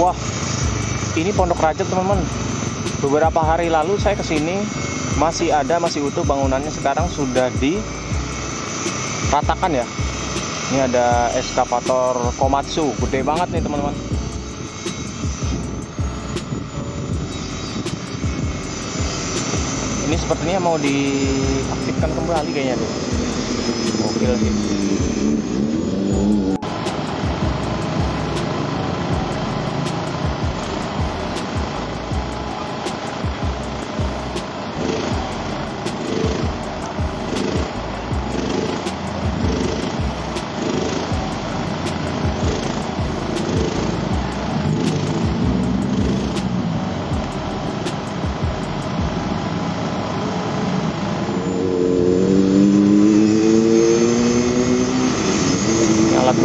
Wah, ini Pondok Rajab teman-teman. Beberapa hari lalu saya ke sini masih ada masih utuh bangunannya sekarang sudah diratakan ya. Ini ada eskavator Komatsu, gede banget nih teman-teman. Ini sepertinya mau diaktifkan kembali kayaknya deh. Oke sih.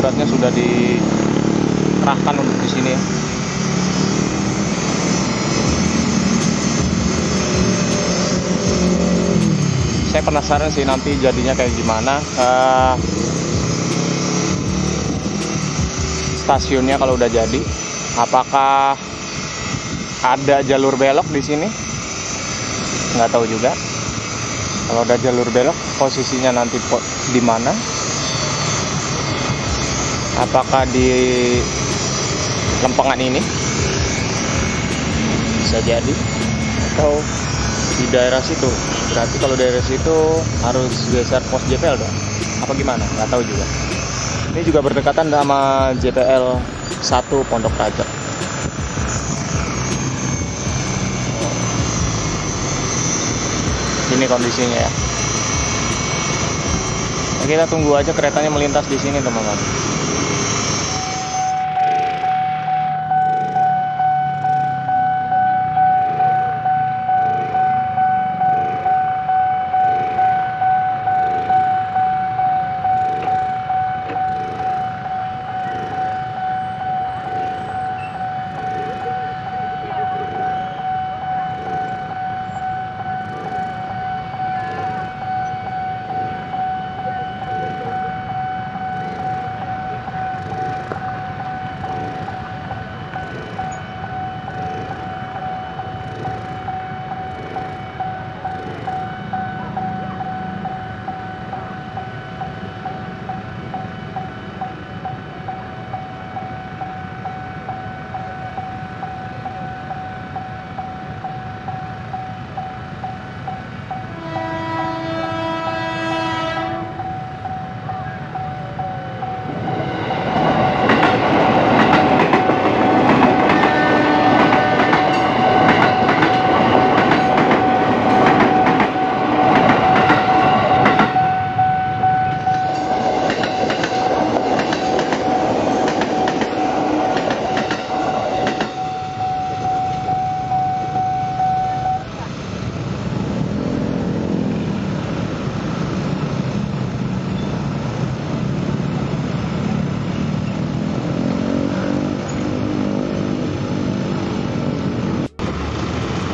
Beratnya sudah dikerahkan untuk di sini ya. Saya penasaran sih nanti jadinya kayak gimana. Eh, stasiunnya kalau udah jadi, apakah ada jalur belok di sini? Nggak tahu juga. Kalau ada jalur belok, posisinya nanti di mana? Apakah di lempengan ini? Bisa jadi. Atau di daerah situ? Berarti kalau daerah situ harus geser pos JPL dong? Apa gimana? Nggak tahu juga. Ini juga berdekatan sama JPL 1 Pondok Raja. Ini kondisinya ya. Ya, kita tunggu aja keretanya melintas di sini teman-teman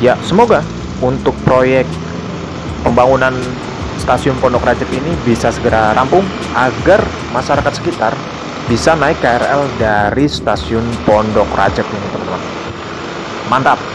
Ya, semoga untuk proyek pembangunan stasiun Pondok Rajab ini bisa segera rampung agar masyarakat sekitar bisa naik KRL dari stasiun Pondok Rajab ini, teman-teman. Mantap.